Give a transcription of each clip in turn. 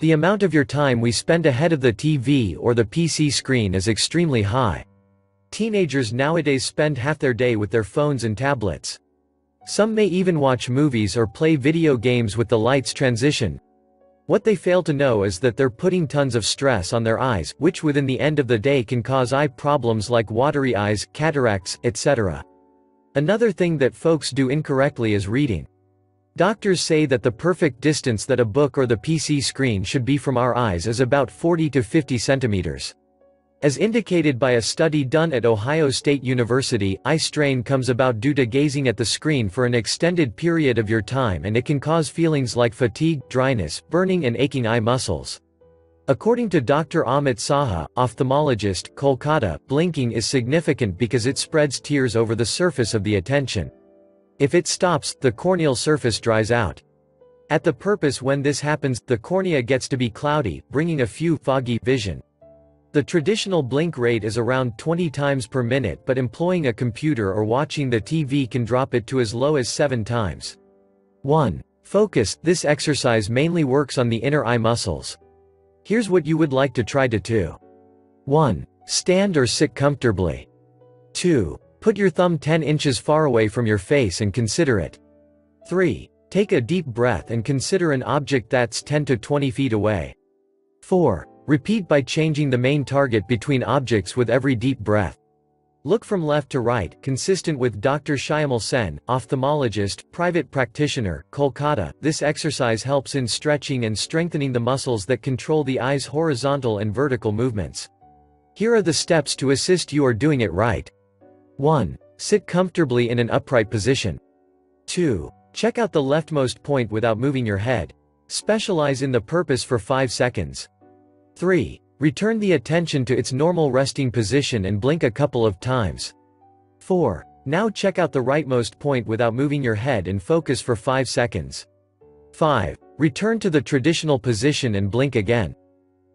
The amount of your time we spend ahead of the TV or the PC screen is extremely high. Teenagers nowadays spend half their day with their phones and tablets. Some may even watch movies or play video games with the lights transition. What they fail to know is that they're putting tons of stress on their eyes, which within the end of the day can cause eye problems like watery eyes, cataracts, etc. Another thing that folks do incorrectly is reading. Doctors say that the perfect distance that a book or the PC screen should be from our eyes is about 40 to 50 centimeters. As indicated by a study done at Ohio State University, eye strain comes about due to gazing at the screen for an extended period of your time and it can cause feelings like fatigue, dryness, burning and aching eye muscles. According to Dr. Amit Saha, ophthalmologist, Kolkata, blinking is significant because it spreads tears over the surface of the attention. If it stops, the corneal surface dries out. At the purpose when this happens, the cornea gets to be cloudy, bringing a few foggy vision. The traditional blink rate is around 20 times per minute but employing a computer or watching the TV can drop it to as low as 7 times. 1. Focus, this exercise mainly works on the inner eye muscles. Here's what you would like to try to do. 1. Stand or sit comfortably. 2. Put your thumb 10 inches far away from your face and consider it. 3. Take a deep breath and consider an object that's 10 to 20 feet away. 4. Repeat by changing the main target between objects with every deep breath. Look from left to right, consistent with Dr. Shyamal Sen, ophthalmologist, private practitioner, Kolkata. This exercise helps in stretching and strengthening the muscles that control the eye's horizontal and vertical movements. Here are the steps to assist you are doing it right. 1. Sit comfortably in an upright position. 2. Check out the leftmost point without moving your head. Specialize in the purpose for 5 seconds. 3. Return the attention to its normal resting position and blink a couple of times. 4. Now check out the rightmost point without moving your head and focus for 5 seconds. 5. Return to the traditional position and blink again.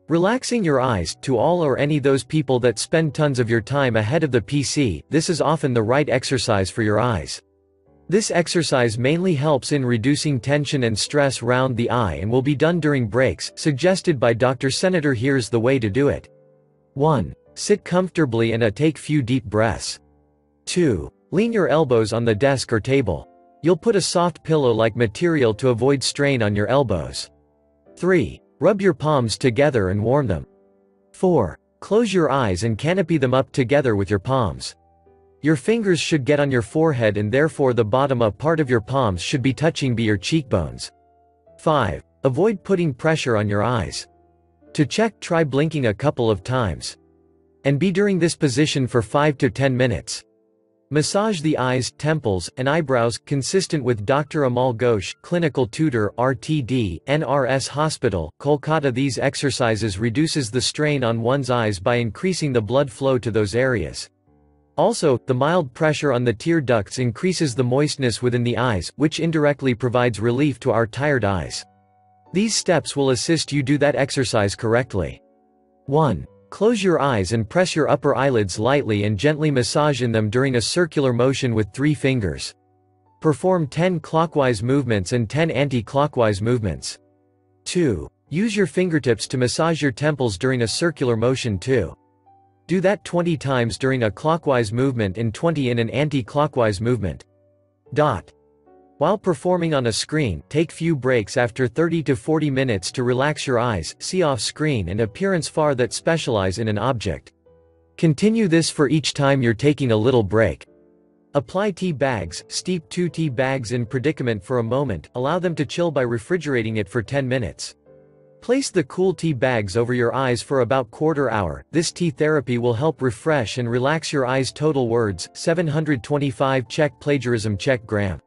Relaxing your eyes, to all or any those people that spend tons of your time ahead of the PC, this is often the right exercise for your eyes. This exercise mainly helps in reducing tension and stress round the eye and will be done during breaks, suggested by Dr. Senator here's the way to do it. 1. Sit comfortably and a take few deep breaths. 2. Lean your elbows on the desk or table. You'll put a soft pillow-like material to avoid strain on your elbows. 3. Rub your palms together and warm them. 4. Close your eyes and canopy them up together with your palms. Your fingers should get on your forehead and therefore the bottom up part of your palms should be touching be your cheekbones. 5. Avoid putting pressure on your eyes. To check try blinking a couple of times. And be during this position for 5 to 10 minutes. Massage the eyes, temples, and eyebrows, consistent with Dr. Amal Ghosh, clinical tutor, RTD, NRS Hospital, Kolkata. These exercises reduces the strain on one's eyes by increasing the blood flow to those areas. Also, the mild pressure on the tear ducts increases the moistness within the eyes, which indirectly provides relief to our tired eyes. These steps will assist you do that exercise correctly. 1. Close your eyes and press your upper eyelids lightly and gently massage in them during a circular motion with three fingers. Perform 10 clockwise movements and 10 anti-clockwise movements. 2. Use your fingertips to massage your temples during a circular motion too. Do that 20 times during a clockwise movement and 20 in an anti-clockwise movement. Dot. While performing on a screen, take few breaks after 30 to 40 minutes to relax your eyes, see off screen and appearance far that specialize in an object. Continue this for each time you're taking a little break. Apply tea bags, steep two tea bags in predicament for a moment, allow them to chill by refrigerating it for 10 minutes. Place the cool tea bags over your eyes for about quarter hour, this tea therapy will help refresh and relax your eyes total words, 725 check plagiarism check gram.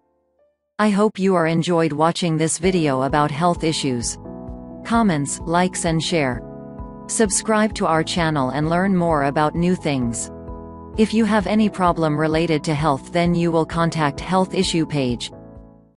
I hope you are enjoyed watching this video about health issues. Comments, likes and share. Subscribe to our channel and learn more about new things. If you have any problem related to health then you will contact health issue page.